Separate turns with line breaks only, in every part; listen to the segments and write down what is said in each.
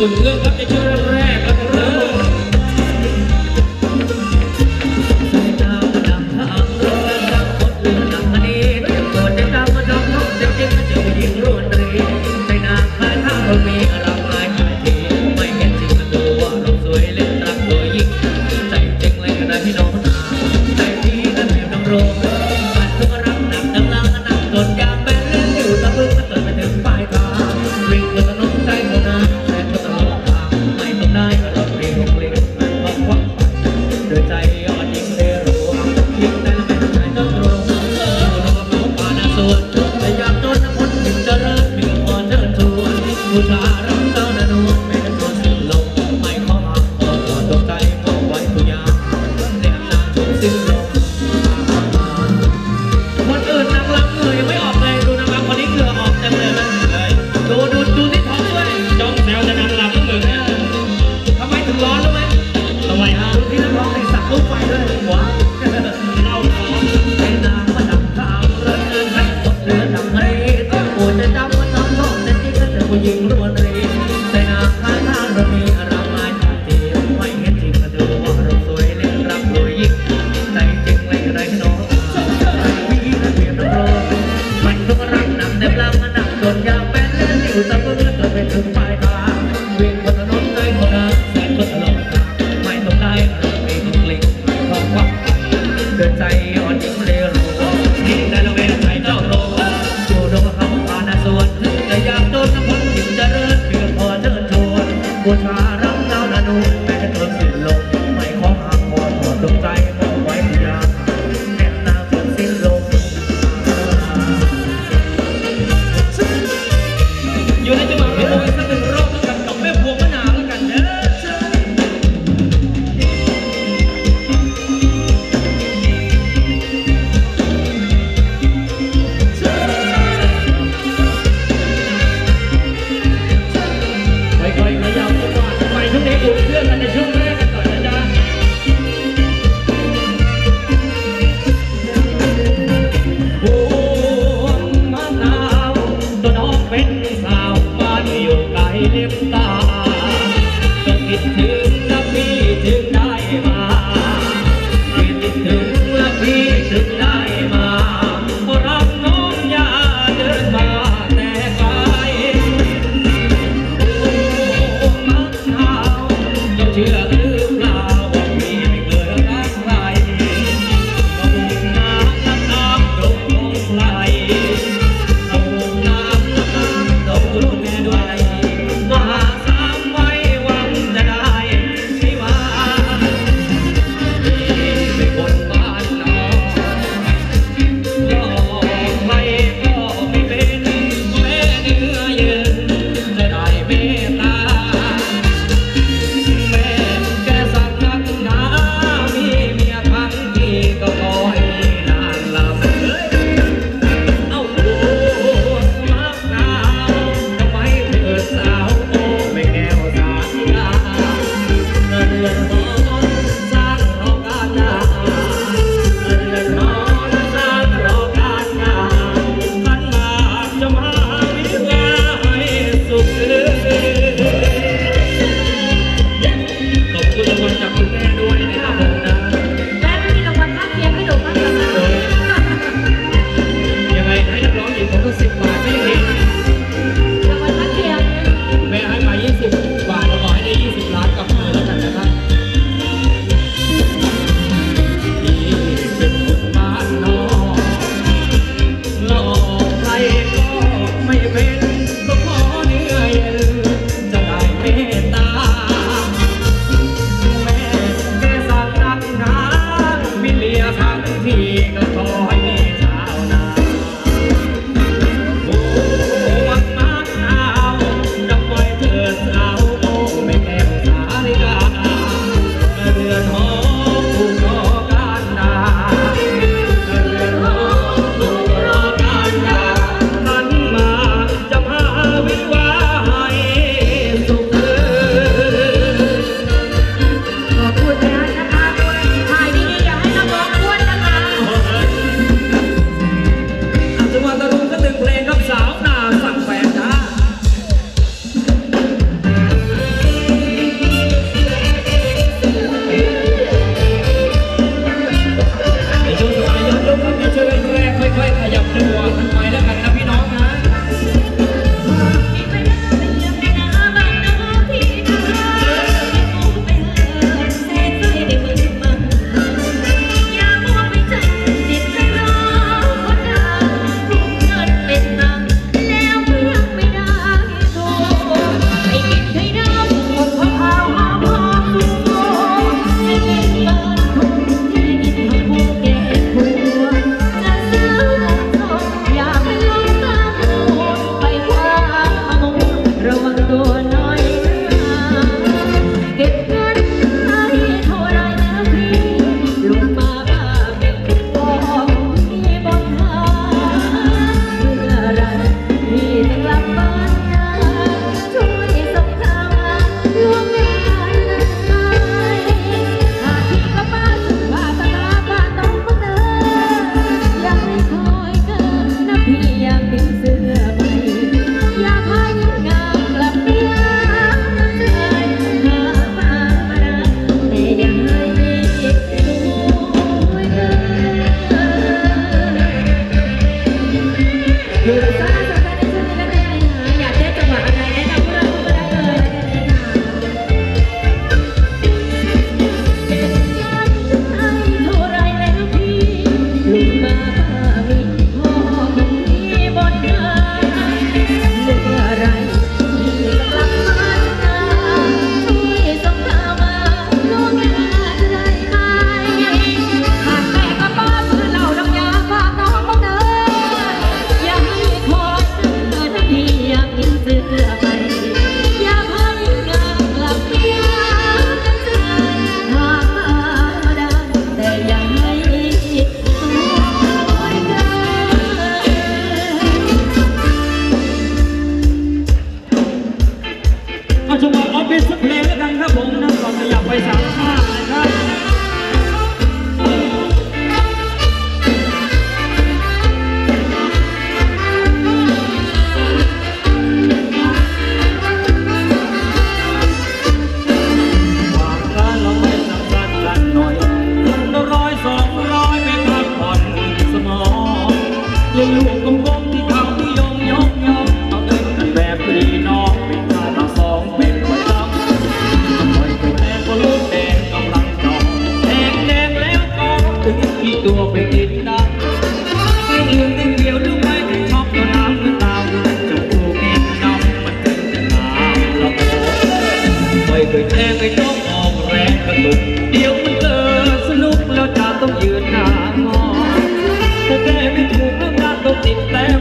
อุ่นเครื่อ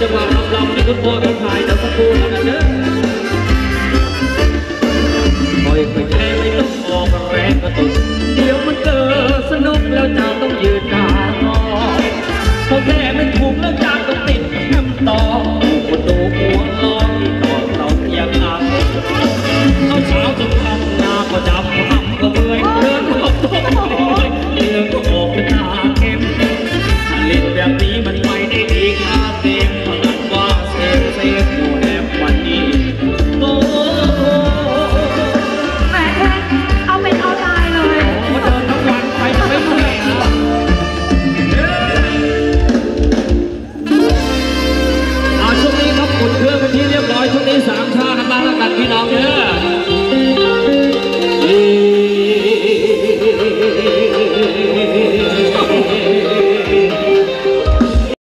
จะว่าะ
ลำลำนี่คุณพ่อต้องถ่ายเดี๋สักครู่
แล้
วกันเด้อปคอยไปแค่ไม่ต้องออกแรงกระตุกเดี๋ยวมันเกิดสนุ
กแล้วจ้าต้องยืนด่าอพอแค่ม่ถูกแล้วจ้าต้องติดคำ
ตอบค
นดูหั
วล
อยตอนเรายั
งอา
บเอาเช้าจนค่ำหน้าก็จับ